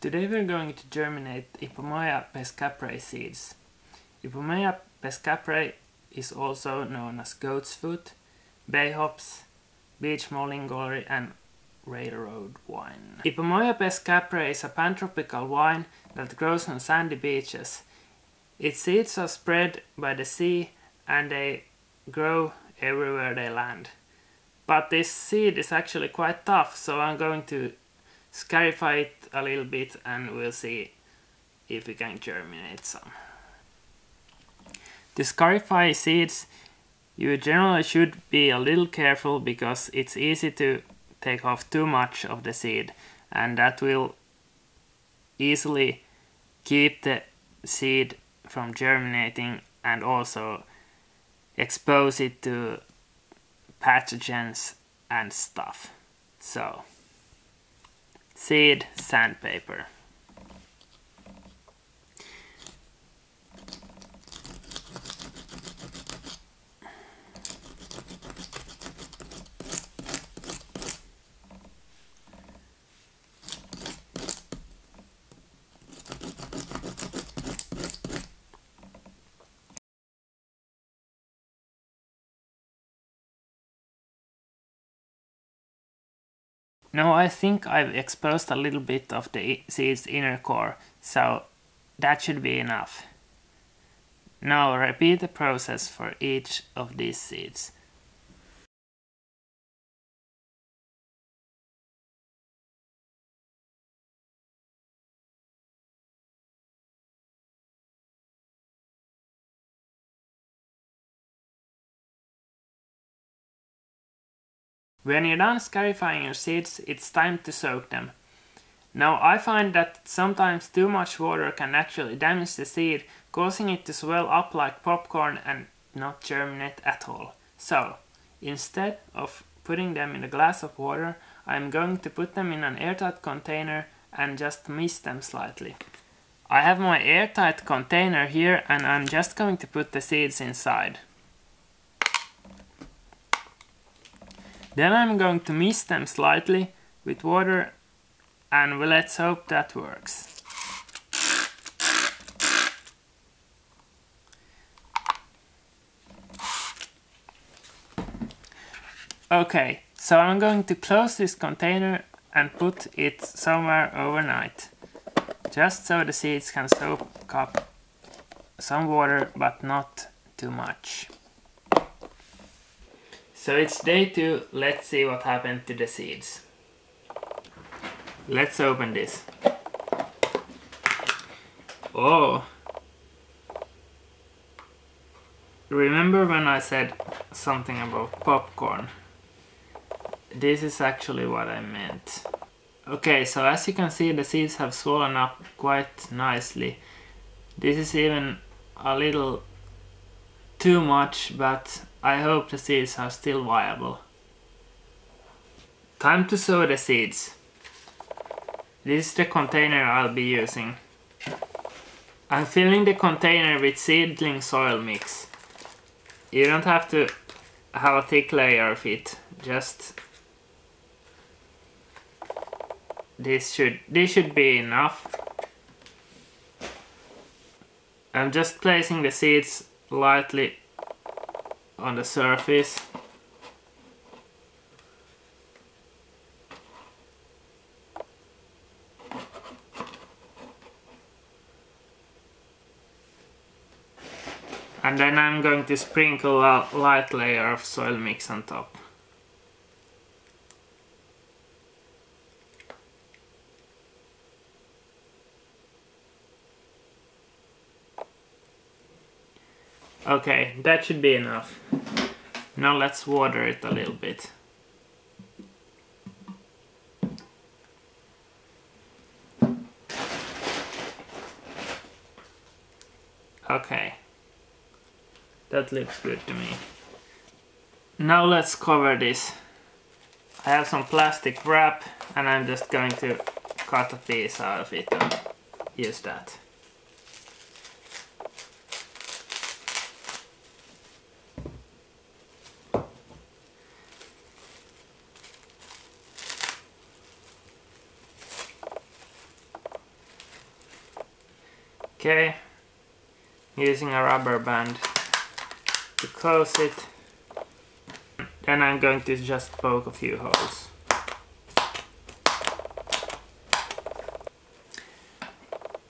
Today we're going to germinate Ipomoea pes-caprae seeds. Ipomoea pes-caprae is also known as goat's foot, bay hops, beach morning glory and railroad vine. Ipomoea pes-caprae is a pantropical wine that grows on sandy beaches. Its seeds are spread by the sea and they grow everywhere they land. But this seed is actually quite tough, so I'm going to scarify it a little bit and we'll see if we can germinate some. To scarify seeds, you generally should be a little careful because it's easy to take off too much of the seed and that will easily keep the seed from germinating and also expose it to pathogens and stuff. So seed sandpaper. Now I think I've exposed a little bit of the seed's inner core, so that should be enough. Now repeat the process for each of these seeds. When you're done scarifying your seeds, it's time to soak them. Now I find that sometimes too much water can actually damage the seed, causing it to swell up like popcorn and not germinate at all. So, instead of putting them in a glass of water, I'm going to put them in an airtight container and just mist them slightly. I have my airtight container here and I'm just going to put the seeds inside. Then I'm going to mist them slightly with water and let's hope that works. Okay, so I'm going to close this container and put it somewhere overnight. Just so the seeds can soak up some water but not too much. So it's day two, let's see what happened to the seeds. Let's open this. Oh! Remember when I said something about popcorn? This is actually what I meant. Okay, so as you can see the seeds have swollen up quite nicely. This is even a little too much, but I hope the seeds are still viable. Time to sow the seeds. This is the container I'll be using. I'm filling the container with seedling soil mix. You don't have to have a thick layer of it, just this should this should be enough. I'm just placing the seeds lightly on the surface. And then I'm going to sprinkle a light layer of soil mix on top. Okay, that should be enough. Now let's water it a little bit. Okay. That looks good to me. Now let's cover this. I have some plastic wrap and I'm just going to cut a piece out of it and use that. Okay, using a rubber band to close it. Then I'm going to just poke a few holes.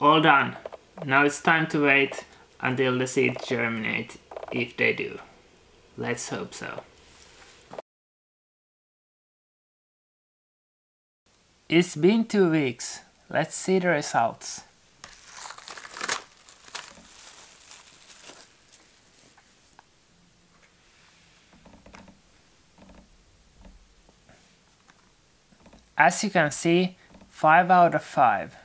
All done. Now it's time to wait until the seeds germinate, if they do. Let's hope so. It's been two weeks. Let's see the results. As you can see, 5 out of 5.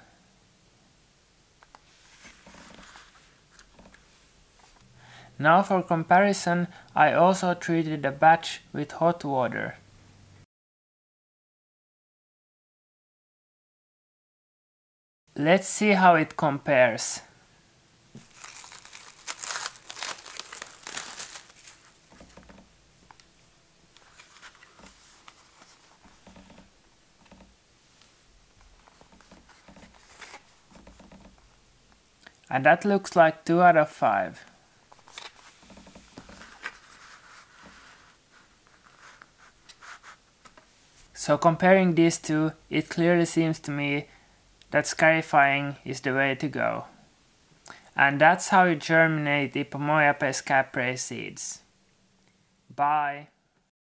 Now for comparison, I also treated the batch with hot water. Let's see how it compares. And that looks like 2 out of 5. So comparing these two, it clearly seems to me that scarifying is the way to go. And that's how you germinate Ipomoea pes-caprae seeds. Bye.